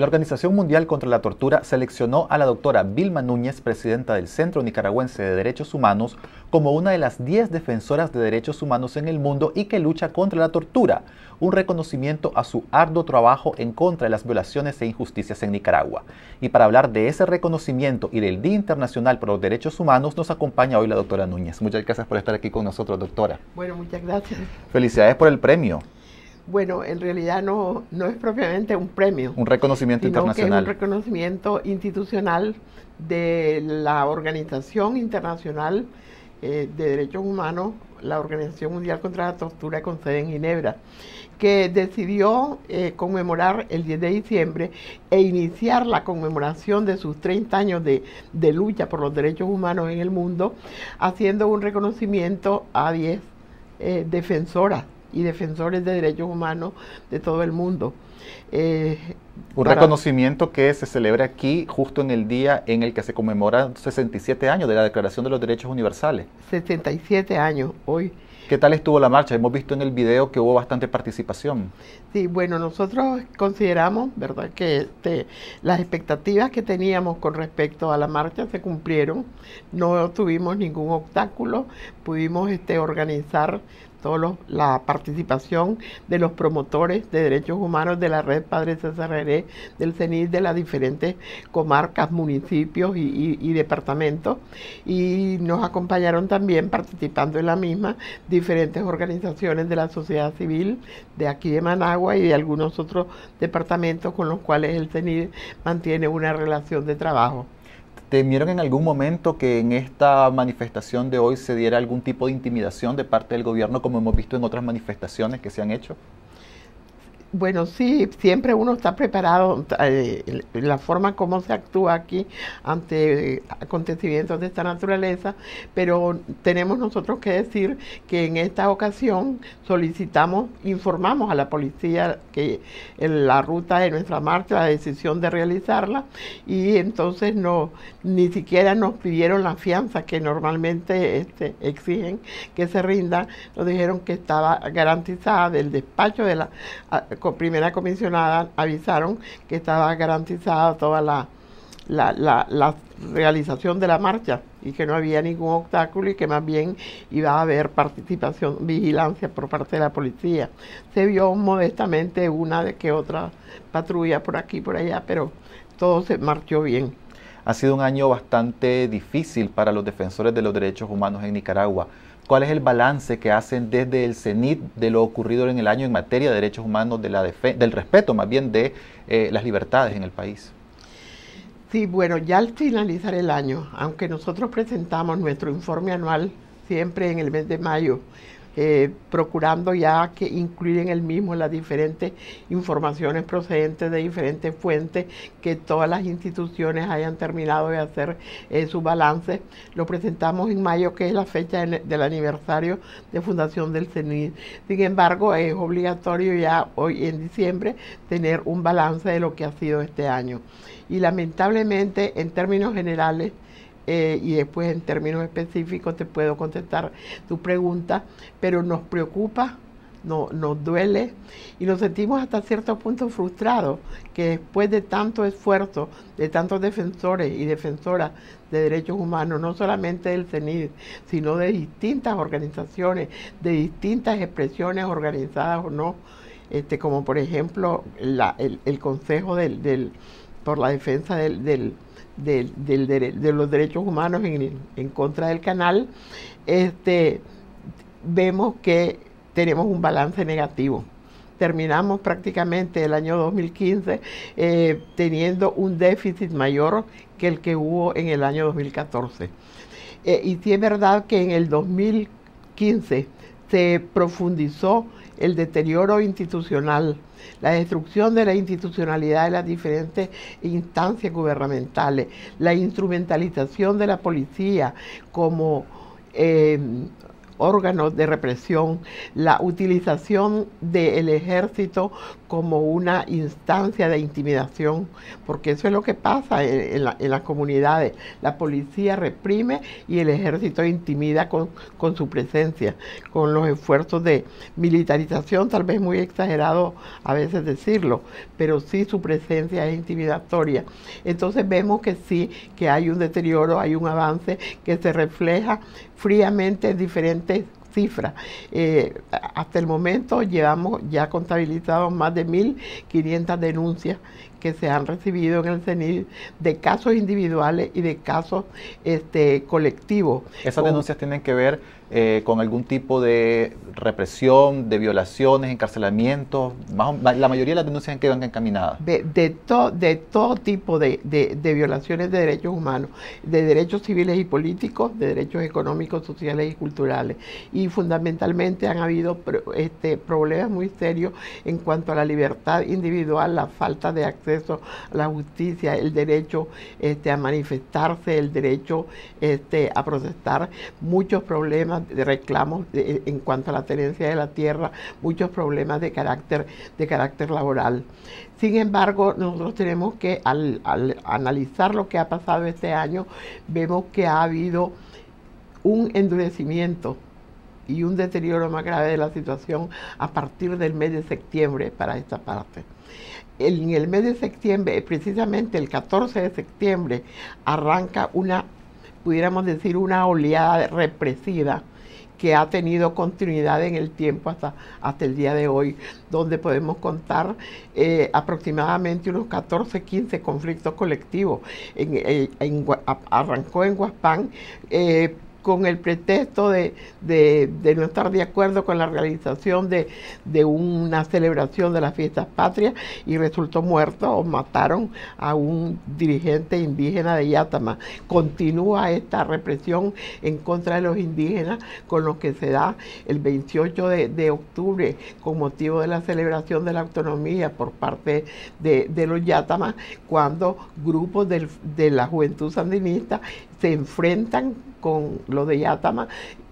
La Organización Mundial contra la Tortura seleccionó a la doctora Vilma Núñez, presidenta del Centro Nicaragüense de Derechos Humanos, como una de las 10 defensoras de derechos humanos en el mundo y que lucha contra la tortura, un reconocimiento a su arduo trabajo en contra de las violaciones e injusticias en Nicaragua. Y para hablar de ese reconocimiento y del Día Internacional por los Derechos Humanos, nos acompaña hoy la doctora Núñez. Muchas gracias por estar aquí con nosotros, doctora. Bueno, muchas gracias. Felicidades por el premio. Bueno, en realidad no, no es propiamente un premio. Un reconocimiento sino internacional. Que es un reconocimiento institucional de la Organización Internacional eh, de Derechos Humanos, la Organización Mundial contra la Tortura con sede en Ginebra, que decidió eh, conmemorar el 10 de diciembre e iniciar la conmemoración de sus 30 años de, de lucha por los derechos humanos en el mundo, haciendo un reconocimiento a 10 eh, defensoras y defensores de derechos humanos de todo el mundo. Eh, un reconocimiento que se celebra aquí justo en el día en el que se conmemoran 67 años de la Declaración de los Derechos Universales. 67 años hoy. ¿Qué tal estuvo la marcha? Hemos visto en el video que hubo bastante participación. Sí, bueno, nosotros consideramos, ¿verdad?, que este, las expectativas que teníamos con respecto a la marcha se cumplieron. No tuvimos ningún obstáculo, pudimos este, organizar toda la participación de los promotores de derechos humanos de la red Padre César Heré, del CENID, de las diferentes comarcas, municipios y, departamentos. Y nos acompañaron también participando en la misma diferentes organizaciones de la sociedad civil de aquí de Managua y de algunos otros departamentos con los cuales el CENID mantiene una relación de trabajo. ¿Temieron en algún momento que en esta manifestación de hoy se diera algún tipo de intimidación de parte del gobierno como hemos visto en otras manifestaciones que se han hecho? Bueno, sí, siempre uno está preparado, eh, la forma como se actúa aquí ante acontecimientos de esta naturaleza, pero tenemos nosotros que decir que en esta ocasión solicitamos, informamos a la policía que en la ruta de nuestra marcha, la decisión de realizarla, y entonces no, ni siquiera nos pidieron la fianza que normalmente este, exigen que se rinda, nos dijeron que estaba garantizada del despacho de la primera comisionada avisaron que estaba garantizada toda la, la, realización de la marcha y que no había ningún obstáculo y que más bien iba a haber participación, vigilancia por parte de la policía. Se vio modestamente una de que otra patrulla por aquí y por allá, pero todo se marchó bien. Ha sido un año bastante difícil para los defensores de los derechos humanos en Nicaragua. ¿Cuál es el balance que hacen desde el CENIT de lo ocurrido en el año en materia de derechos humanos, de la del respeto más bien de eh, las libertades en el país? Sí, bueno, ya al finalizar el año, aunque nosotros presentamos nuestro informe anual siempre en el mes de mayo, eh, procurando ya que incluir en el mismo las diferentes informaciones procedentes de diferentes fuentes, que todas las instituciones hayan terminado de hacer eh, su balance. Lo presentamos en mayo, que es la fecha del aniversario de fundación del CENID. Sin embargo, es obligatorio ya hoy en diciembre tener un balance de lo que ha sido este año. Y lamentablemente, en términos generales, eh, y después en términos específicos te puedo contestar tu pregunta, pero nos preocupa, no, nos duele y nos sentimos hasta cierto punto frustrados que después de tanto esfuerzo de tantos defensores y defensoras de derechos humanos, no solamente del CENID, sino de distintas organizaciones, de distintas expresiones organizadas o no, este, como por ejemplo el, Consejo del, por la Defensa del de, los derechos humanos en, contra del canal, este, vemos que tenemos un balance negativo. Terminamos prácticamente el año 2015 eh, teniendo un déficit mayor que el que hubo en el año 2014. Eh, y sí es verdad que en el 2015 se profundizó el deterioro institucional, la destrucción de la institucionalidad de las diferentes instancias gubernamentales, la instrumentalización de la policía como eh, órganos de represión, la utilización del ejército como una instancia de intimidación, porque eso es lo que pasa en, las comunidades. La policía reprime y el ejército intimida con, con su presencia, con los esfuerzos de militarización, tal vez muy exagerado a veces decirlo, pero sí su presencia es intimidatoria. Entonces vemos que sí, que hay un deterioro, hay un avance que se refleja fríamente en diferentes cifras. Eh, hasta el momento llevamos ya contabilizados más de 1.500 denuncias que se han recibido en el CENIL de casos individuales y de casos este, colectivos. Esas denuncias tienen que ver eh, con algún tipo de represión, de violaciones, encarcelamientos? la mayoría de las denuncias en que van encaminadas. De, de, de todo tipo de, violaciones de derechos humanos, de derechos civiles y políticos, de derechos económicos, sociales y culturales. Y fundamentalmente han habido este, problemas muy serios en cuanto a la libertad individual, la falta de acceso la justicia, el derecho este, a manifestarse, el derecho este, a protestar, muchos problemas de reclamos en cuanto a la tenencia de la tierra, muchos problemas de carácter, de carácter laboral. Sin embargo, nosotros tenemos que, al, analizar lo que ha pasado este año, vemos que ha habido un endurecimiento y un deterioro más grave de la situación a partir del mes de septiembre para esta parte. En el mes de septiembre, precisamente el 14 de septiembre, arranca una, pudiéramos decir, una oleada represiva que ha tenido continuidad en el tiempo hasta, hasta el día de hoy, donde podemos contar eh, aproximadamente unos 14, 15 conflictos colectivos. En, arrancó en Huaspán. Eh, con el pretexto de, no estar de acuerdo con la realización de, una celebración de las fiestas patrias y resultó muerto o mataron a un dirigente indígena de Yatama. Continúa esta represión en contra de los indígenas con lo que se da el 28 de, octubre con motivo de la celebración de la autonomía por parte de, los Yatama cuando grupos de la juventud sandinista se enfrentan con lo de Yatama,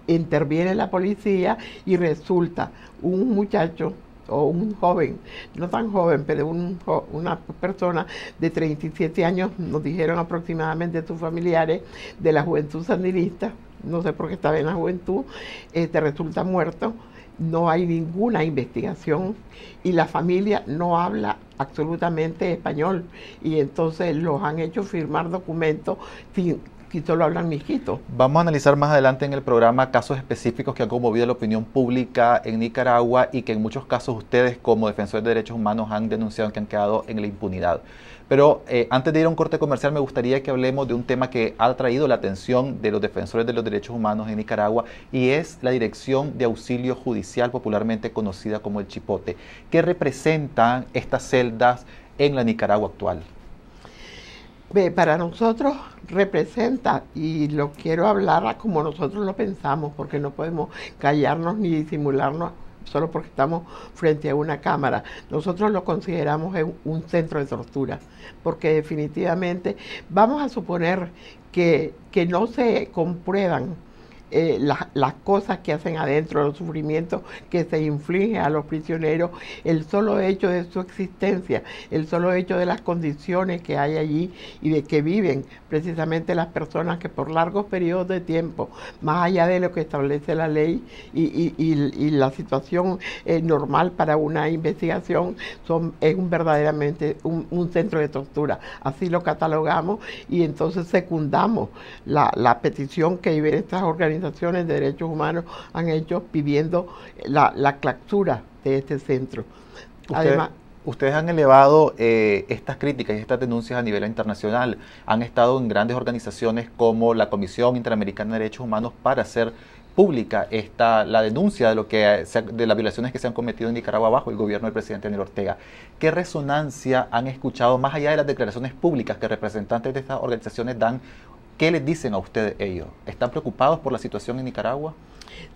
interviene la policía y resulta un muchacho o un joven, no tan joven, pero una persona de 37 años, nos dijeron aproximadamente sus familiares, de la juventud sandinista, no sé por qué estaba en la juventud, este, resulta muerto, no hay ninguna investigación y la familia no habla absolutamente español. Y entonces los han hecho firmar documentos sin y solo hablan mijitos. Vamos a analizar más adelante en el programa casos específicos que han conmovido la opinión pública en Nicaragua y que en muchos casos ustedes como defensores de derechos humanos han denunciado que han quedado en la impunidad. Pero eh, antes de ir a un corte comercial me gustaría que hablemos de un tema que ha traído la atención de los defensores de los derechos humanos en Nicaragua y es la Dirección de Auxilio Judicial, popularmente conocida como el Chipote. ¿Qué representan estas celdas en la Nicaragua actual? Para nosotros representa, y lo quiero hablar como nosotros lo pensamos, porque no podemos callarnos ni disimularnos solo porque estamos frente a una cámara. Nosotros lo consideramos un centro de tortura, porque definitivamente vamos a suponer que, que no se comprueban eh, las cosas que hacen adentro, los sufrimientos que se infligen a los prisioneros, el solo hecho de su existencia, el solo hecho de las condiciones que hay allí y de que viven precisamente las personas que por largos periodos de tiempo, más allá de lo que establece la ley y, la situación eh, normal para una investigación, son, es un, verdaderamente un, centro de tortura. Así lo catalogamos y entonces secundamos la, la petición que viven estas organizaciones organizaciones de derechos humanos han hecho pidiendo la, la clausura de este centro. Además, Ustedes han elevado eh, estas críticas y estas denuncias a nivel internacional. Han estado en grandes organizaciones como la Comisión Interamericana de Derechos Humanos para hacer pública esta, la denuncia de, lo que, de las violaciones que se han cometido en Nicaragua bajo el gobierno del presidente Daniel Ortega. ¿Qué resonancia han escuchado, más allá de las declaraciones públicas que representantes de estas organizaciones dan ¿Qué les dicen a ustedes ellos? ¿Están preocupados por la situación en Nicaragua?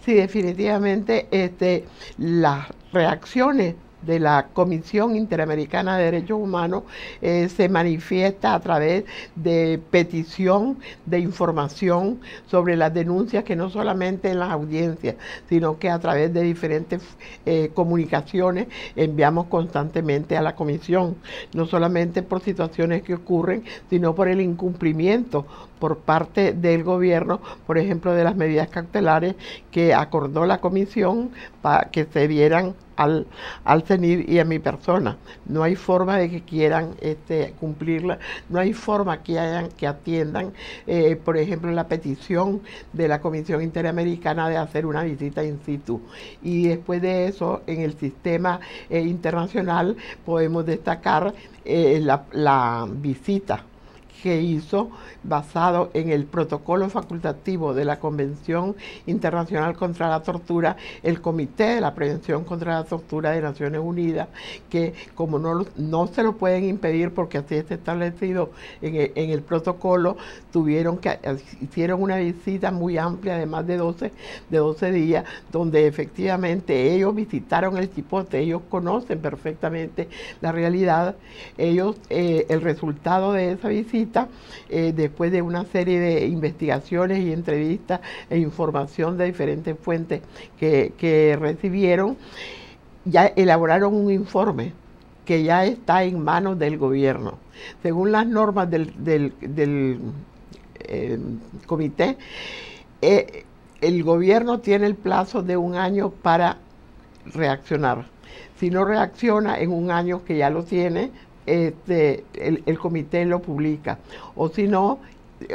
Sí, definitivamente este, las reacciones de la Comisión Interamericana de Derechos Humanos eh, se manifiesta a través de petición de información sobre las denuncias que no solamente en las audiencias, sino que a través de diferentes eh, comunicaciones enviamos constantemente a la Comisión, no solamente por situaciones que ocurren, sino por el incumplimiento por parte del gobierno, por ejemplo, de las medidas cautelares que acordó la comisión para que se dieran al, al CENIR y a mi persona. No hay forma de que quieran este, cumplirla, no hay forma que hayan, que atiendan, eh, por ejemplo, la petición de la Comisión Interamericana de hacer una visita in situ. Y después de eso, en el sistema eh, internacional podemos destacar eh, la, la visita que hizo basado en el protocolo facultativo de la Convención Internacional contra la Tortura, el Comité de la Prevención contra la Tortura de Naciones Unidas, que como no, no se lo pueden impedir porque así está establecido en el, protocolo, tuvieron que hicieron una visita muy amplia de más de 12, de 12 días, donde efectivamente ellos visitaron el chipote, ellos conocen perfectamente la realidad, ellos, eh, el resultado de esa visita, eh, después de una serie de investigaciones y entrevistas e información de diferentes fuentes que, recibieron, ya elaboraron un informe que ya está en manos del gobierno. Según las normas del, eh, comité, eh, el gobierno tiene el plazo de un año para reaccionar. Si no reacciona en un año que ya lo tiene, este, el, comité lo publica. O si no,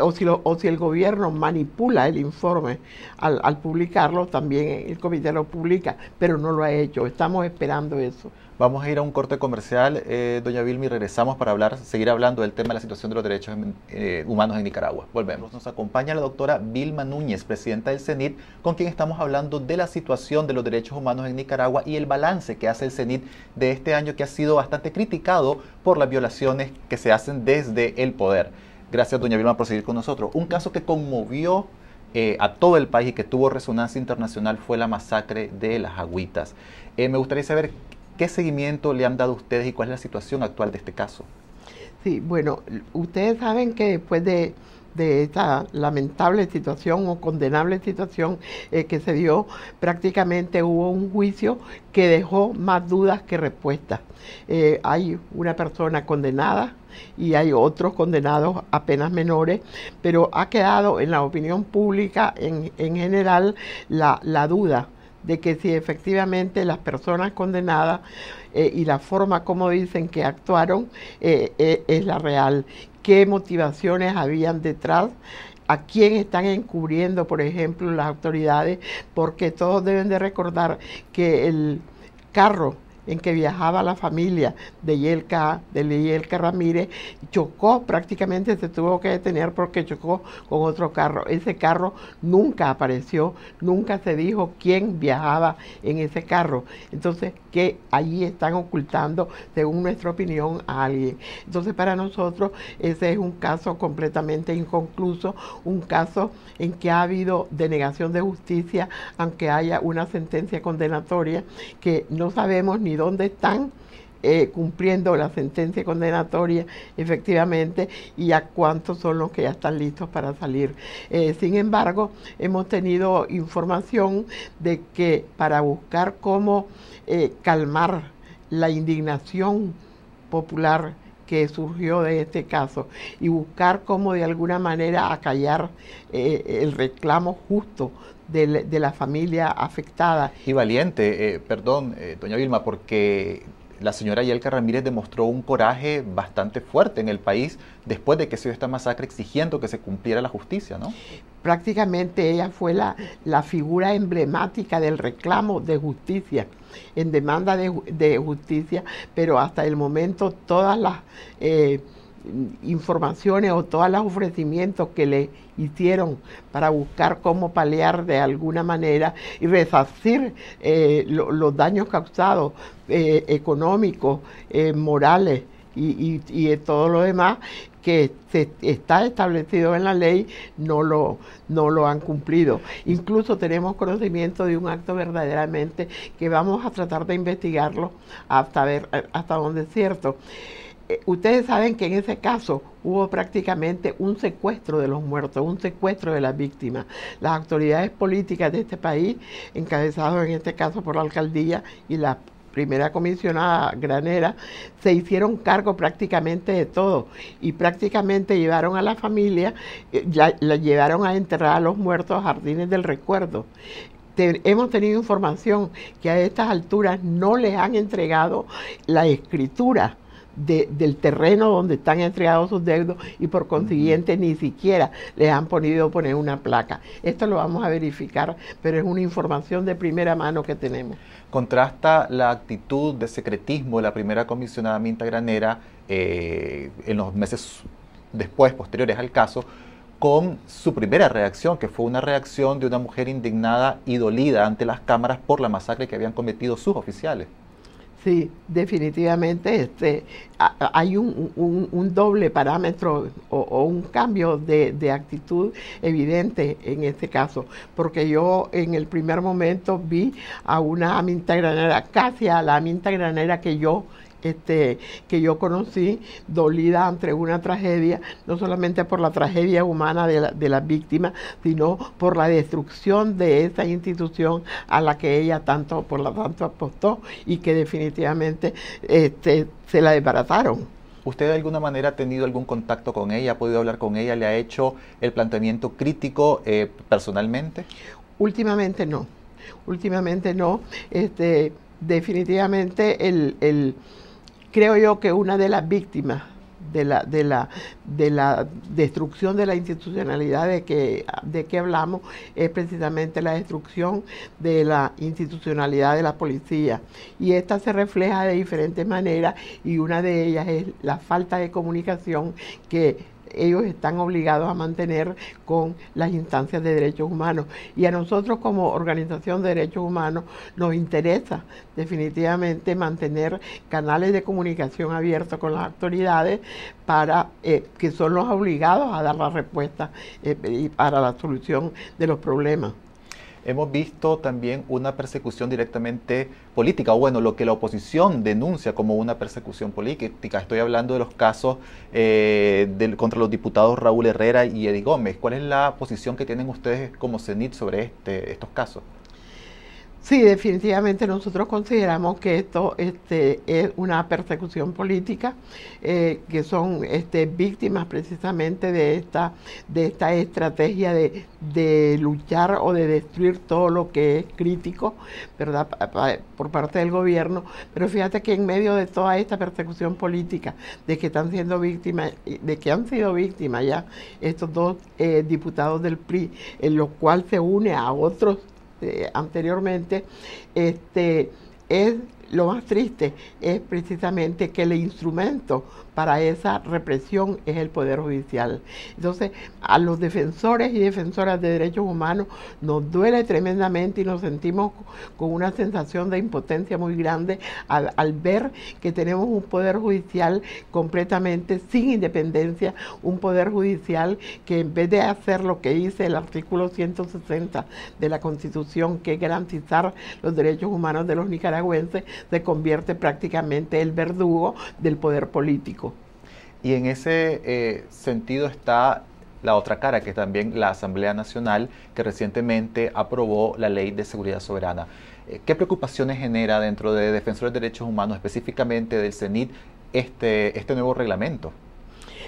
o si, o si el gobierno manipula el informe al, al, publicarlo, también el comité lo publica, pero no lo ha hecho. Estamos esperando eso. Vamos a ir a un corte comercial, eh, doña Vilmi, regresamos para hablar, seguir hablando del tema de la situación de los derechos eh, humanos en Nicaragua. Volvemos. Nos acompaña la doctora Vilma Núñez, presidenta del CENIT, con quien estamos hablando de la situación de los derechos humanos en Nicaragua y el balance que hace el CENIT de este año que ha sido bastante criticado por las violaciones que se hacen desde el poder. Gracias, doña Vilma, por seguir con nosotros. Un caso que conmovió eh, a todo el país y que tuvo resonancia internacional fue la masacre de las agüitas. me gustaría saber ¿Qué seguimiento le han dado ustedes y cuál es la situación actual de este caso? Sí, bueno, ustedes saben que después de, esta lamentable situación o condenable situación eh, que se dio, prácticamente hubo un juicio que dejó más dudas que respuestas. Eh, hay una persona condenada y hay otros condenados apenas menores, pero ha quedado en la opinión pública en, general la, la duda de que si efectivamente las personas condenadas eh, y la forma como dicen que actuaron eh, eh, es la real, qué motivaciones habían detrás a quién están encubriendo, por ejemplo, las autoridades, porque todos deben de recordar que el carro en que viajaba la familia de Yelka, de Yelka Ramírez, chocó, prácticamente se tuvo que detener porque chocó con otro carro. Ese carro nunca apareció, nunca se dijo quién viajaba en ese carro. Entonces, que allí están ocultando, según nuestra opinión, a alguien. Entonces, para nosotros, ese es un caso completamente inconcluso, un caso en que ha habido denegación de justicia, aunque haya una sentencia condenatoria que no sabemos ni dónde están eh, cumpliendo la sentencia condenatoria efectivamente y a cuántos son los que ya están listos para salir. Eh, sin embargo, hemos tenido información de que para buscar cómo eh, calmar la indignación popular que surgió de este caso y buscar cómo de alguna manera acallar el reclamo justo de, la familia afectada. Y valiente, eh, perdón, eh, doña Vilma, porque la señora Yelka Ramírez demostró un coraje bastante fuerte en el país después de que se dio esta masacre exigiendo que se cumpliera la justicia, ¿no? Prácticamente ella fue la, la figura emblemática del reclamo de justicia, en demanda de, justicia, pero hasta el momento todas las... Eh, informaciones o todos los ofrecimientos que le hicieron para buscar cómo paliar de alguna manera y resarcir eh, los daños causados eh, económicos, eh, morales y, y, todo lo demás que está establecido en la ley no lo, no lo han cumplido. Incluso tenemos conocimiento de un acto verdaderamente que vamos a tratar de investigarlo hasta ver hasta dónde es cierto. Eh, ustedes saben que en ese caso hubo prácticamente un secuestro de los muertos, un secuestro de las víctimas. Las autoridades políticas de este país, encabezados en este caso por la alcaldía y la primera comisionada granera, se hicieron cargo prácticamente de todo y prácticamente llevaron a la familia, eh, la, llevaron a enterrar a los muertos a jardines del recuerdo hemos tenido información que a estas alturas no les han entregado la escritura del terreno donde están entregados sus deudos y por consiguiente ni siquiera les han podido poner una placa. Esto lo vamos a verificar, pero es una información de primera mano que tenemos. Contrasta la actitud de secretismo de la primera comisionada Minta Granera eh, en los meses después, posteriores al caso, con su primera reacción, que fue una reacción de una mujer indignada y dolida ante las cámaras por la masacre que habían cometido sus oficiales. Sí, definitivamente este, hay un, doble parámetro o, un cambio de, actitud evidente en este caso, porque yo en el primer momento vi a una aminta granera, casi a la aminta granera que yo este, que yo conocí, dolida ante una tragedia, no solamente por la tragedia humana de la, de víctima, sino por la destrucción de esa institución a la que ella tanto, por la tanto apostó y que definitivamente este, se la desbarataron. ¿Usted de alguna manera ha tenido algún contacto con ella, ha podido hablar con ella, le ha hecho el planteamiento crítico eh, personalmente? Últimamente no, últimamente no. Este, definitivamente el, el creo yo que una de las víctimas de la, de la, de la destrucción de la institucionalidad de que, de que hablamos es precisamente la destrucción de la institucionalidad de la policía. Y esta se refleja de diferentes maneras y una de ellas es la falta de comunicación que ellos están obligados a mantener con las instancias de derechos humanos. Y a nosotros como organización de derechos humanos nos interesa definitivamente mantener canales de comunicación abiertos con las autoridades para eh, que son los obligados a dar la respuesta eh, y para la solución de los problemas hemos visto también una persecución directamente política, o bueno, lo que la oposición denuncia como una persecución política. Estoy hablando de los casos eh, contra los diputados Raúl Herrera y Eddie Gómez. ¿Cuál es la posición que tienen ustedes como CENIT sobre este, estos casos? Sí, definitivamente nosotros consideramos que esto este, es una persecución política, eh, que son este, víctimas precisamente de esta, de esta estrategia de, luchar o de destruir todo lo que es crítico, ¿verdad?, por parte del gobierno. Pero fíjate que en medio de toda esta persecución política, de que están siendo víctimas, de que han sido víctimas ya estos dos eh, diputados del PRI, en lo cual se une a otros anteriormente, este, es lo más triste es precisamente que el instrumento para esa represión es el Poder Judicial. Entonces, a los defensores y defensoras de derechos humanos nos duele tremendamente y nos sentimos con una sensación de impotencia muy grande al, ver que tenemos un Poder Judicial completamente sin independencia, un Poder Judicial que en vez de hacer lo que dice el artículo 160 de la Constitución, que es garantizar los derechos humanos de los nicaragüenses, se convierte prácticamente el verdugo del poder político. Y en ese eh, sentido está la otra cara, que es también la Asamblea Nacional, que recientemente aprobó la Ley de Seguridad Soberana. Eh, ¿Qué preocupaciones genera dentro de Defensores de Derechos Humanos, específicamente del CENIT, este, este nuevo reglamento?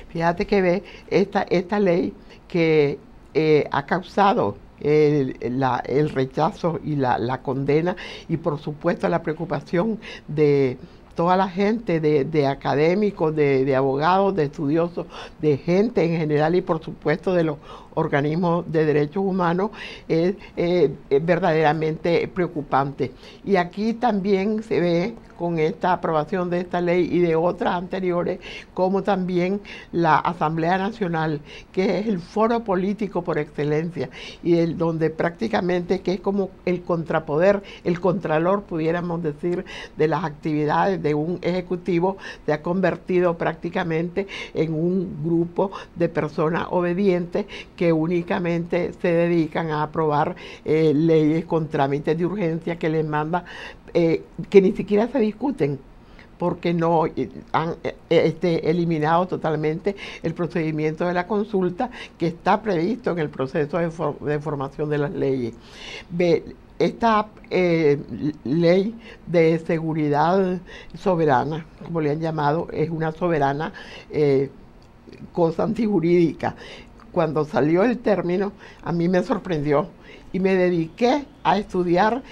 Fíjate que ve esta, esta ley que eh, ha causado el, el, rechazo y la, la condena y por supuesto la preocupación de toda la gente de, académicos, de, abogados, de estudiosos, de gente en general y por supuesto de los organismos de derechos humanos es, es verdaderamente preocupante. Y aquí también se ve con esta aprobación de esta ley y de otras anteriores, como también la Asamblea Nacional, que es el foro político por excelencia y el donde prácticamente que es como el contrapoder, el contralor, pudiéramos decir, de las actividades de un ejecutivo se ha convertido prácticamente en un grupo de personas obedientes que únicamente se dedican a aprobar eh, leyes con trámites de urgencia que les manda, eh, que ni siquiera se discuten porque no eh, han este, eliminado totalmente el procedimiento de la consulta que está previsto en el proceso de, formación de las leyes esta ley de seguridad soberana, como le han llamado, es una soberana cosa antijurídica. Cuando salió el término, a mí me sorprendió y me dediqué a estudiar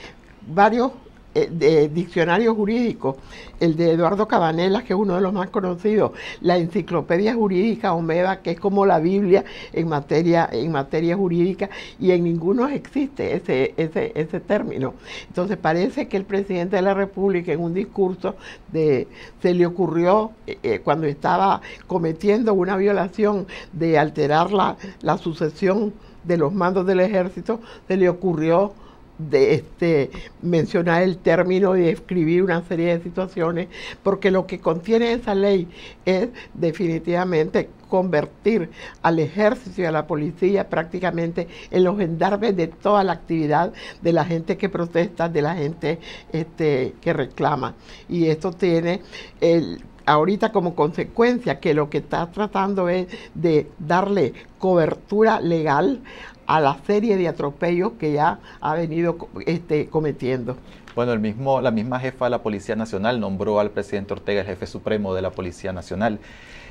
varios eh, de diccionario jurídico, el de Eduardo Cabanela, que es uno de los más conocidos, la enciclopedia jurídica Omega, que es como la Biblia en materia, en materia jurídica, y en ninguno existe ese, ese, ese término. Entonces parece que el presidente de la República en un discurso de, se le ocurrió eh, eh, cuando estaba cometiendo una violación de alterar la, la sucesión de los mandos del ejército, se le ocurrió de este, mencionar el término y describir una serie de situaciones, porque lo que contiene esa ley es definitivamente convertir al ejército y a la policía prácticamente en los gendarmes de toda la actividad de la gente que protesta, de la gente este, que reclama. Y esto tiene el, ahorita como consecuencia que lo que está tratando es de darle cobertura legal a la serie de atropellos que ya ha venido este, cometiendo. Bueno, el mismo, la misma jefa de la Policía Nacional nombró al presidente Ortega el jefe supremo de la Policía Nacional.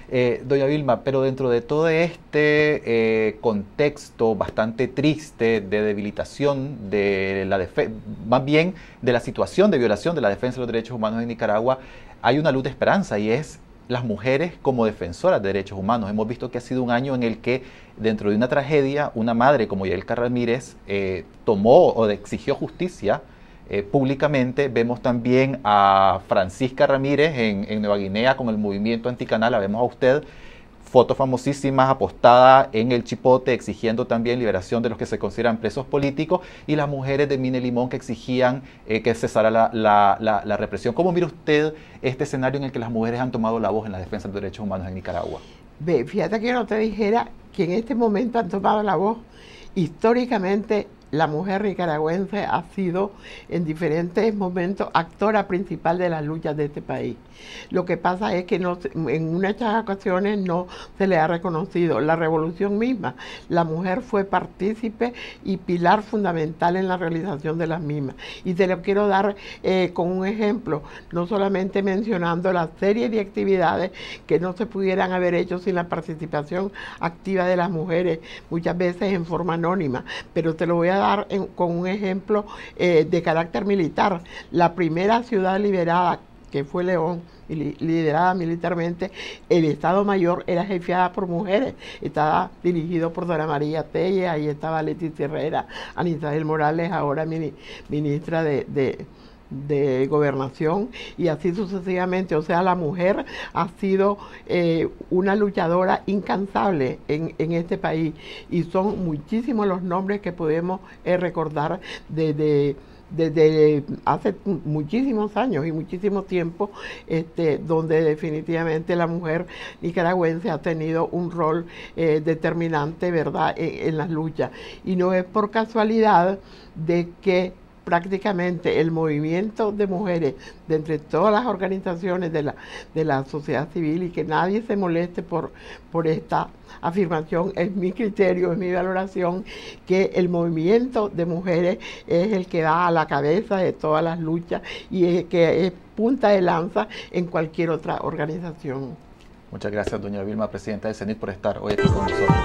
Eh, doña Vilma, pero dentro de todo este eh, contexto bastante triste de debilitación de la más bien de la situación de violación de la defensa de los derechos humanos en Nicaragua, hay una luz de esperanza y es las mujeres como defensoras de derechos humanos. Hemos visto que ha sido un año en el que dentro de una tragedia, una madre como Yaelka Ramírez eh, tomó o exigió justicia eh, públicamente. Vemos también a Francisca Ramírez en, en, Nueva Guinea con el movimiento anticanal. La vemos a usted fotos famosísimas apostadas en el Chipote exigiendo también liberación de los que se consideran presos políticos y las mujeres de Mine Limón que exigían eh, que cesara la, la, represión. ¿Cómo mira usted este escenario en el que las mujeres han tomado la voz en la defensa de los derechos humanos en Nicaragua? Ve, fíjate que no te dijera que en este momento han tomado la voz históricamente la mujer nicaragüense ha sido en diferentes momentos actora principal de las luchas de este país. Lo que pasa es que en muchas ocasiones no se le ha reconocido. La revolución misma, la mujer fue partícipe y pilar fundamental en la realización de las mismas. Y te lo quiero dar eh, con un ejemplo, no solamente mencionando la serie de actividades que no se pudieran haber hecho sin la participación activa de las mujeres, muchas veces en forma anónima, pero te lo voy a dar con un ejemplo eh, de carácter militar. La primera ciudad liberada que fue León, liderada militarmente, el Estado Mayor era jefiada por mujeres, estaba dirigido por Dora María Telle, ahí estaba Leticia Herrera, Anita Morales, ahora ministra de, gobernación y así sucesivamente. O sea, la mujer ha sido eh, una luchadora incansable en, en, este país y son muchísimos los nombres que podemos eh, recordar desde desde hace muchísimos años y muchísimo tiempo, este, donde definitivamente la mujer nicaragüense ha tenido un rol eh, determinante, ¿verdad?, en las luchas. Y no es por casualidad de que prácticamente el movimiento de mujeres de entre todas las organizaciones de la, de la sociedad civil y que nadie se moleste por, por esta afirmación, es mi criterio, es mi valoración, que el movimiento de mujeres es el que da a la cabeza de todas las luchas y es que es punta de lanza en cualquier otra organización. Muchas gracias, doña Vilma, presidenta de CENIT, por estar hoy aquí con nosotros.